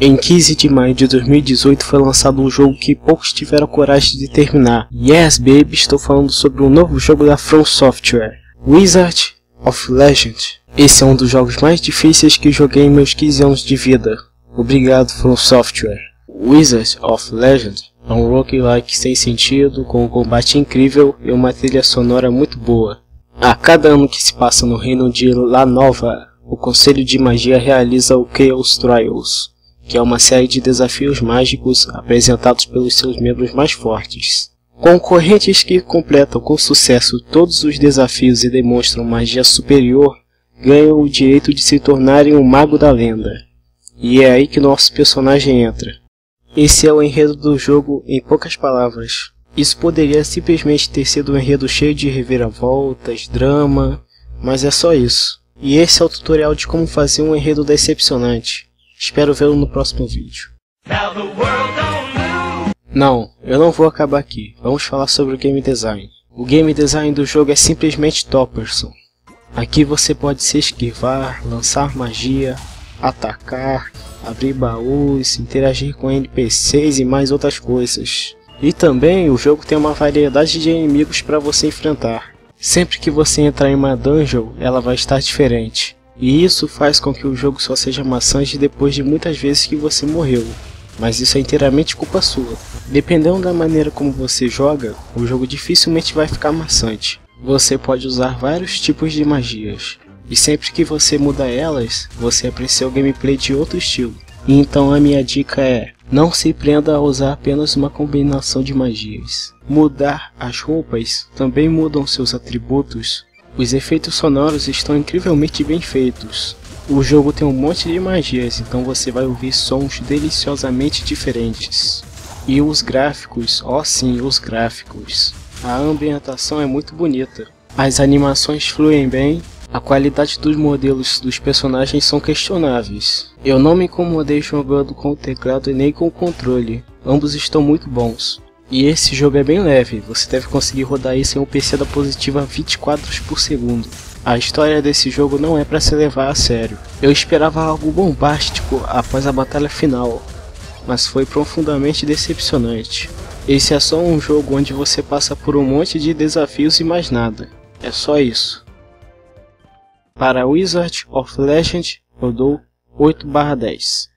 Em 15 de maio de 2018 foi lançado um jogo que poucos tiveram coragem de terminar. Yes, baby, estou falando sobre um novo jogo da From Software, Wizard of Legend. Esse é um dos jogos mais difíceis que joguei em meus 15 anos de vida. Obrigado, From Software. Wizard of Legend é um roguelike sem sentido, com um combate incrível e uma trilha sonora muito boa. A cada ano que se passa no reino de La Nova, o Conselho de Magia realiza o Chaos Trials, que é uma série de desafios mágicos apresentados pelos seus membros mais fortes. Concorrentes que completam com sucesso todos os desafios e demonstram magia superior ganham o direito de se tornarem um mago da lenda. E é aí que nosso personagem entra. Esse é o enredo do jogo em poucas palavras. Isso poderia simplesmente ter sido um enredo cheio de reviravoltas, drama, mas é só isso. E esse é o tutorial de como fazer um enredo decepcionante. Espero vê-lo no próximo vídeo. Não, eu não vou acabar aqui. Vamos falar sobre o game design. O game design do jogo é simplesmente topperson. Aqui você pode se esquivar, lançar magia, atacar, abrir baús, interagir com NPCs e mais outras coisas. E também o jogo tem uma variedade de inimigos para você enfrentar. Sempre que você entrar em uma dungeon, ela vai estar diferente. E isso faz com que o jogo só seja maçante depois de muitas vezes que você morreu. Mas isso é inteiramente culpa sua. Dependendo da maneira como você joga, o jogo dificilmente vai ficar maçante. Você pode usar vários tipos de magias, e sempre que você muda elas, você aprecia o gameplay de outro estilo. Então a minha dica é, não se prenda a usar apenas uma combinação de magias. Mudar as roupas também mudam seus atributos os efeitos sonoros estão incrivelmente bem feitos. O jogo tem um monte de magias, então você vai ouvir sons deliciosamente diferentes. E os gráficos, ó oh sim, os gráficos. A ambientação é muito bonita. As animações fluem bem, a qualidade dos modelos dos personagens são questionáveis. Eu não me incomodei jogando com o teclado e nem com o controle, ambos estão muito bons. E esse jogo é bem leve, você deve conseguir rodar isso em um PC da positiva 24 por segundo. A história desse jogo não é para se levar a sério. Eu esperava algo bombástico após a batalha final, mas foi profundamente decepcionante. Esse é só um jogo onde você passa por um monte de desafios e mais nada. É só isso. Para Wizard of Legend eu dou 8/10.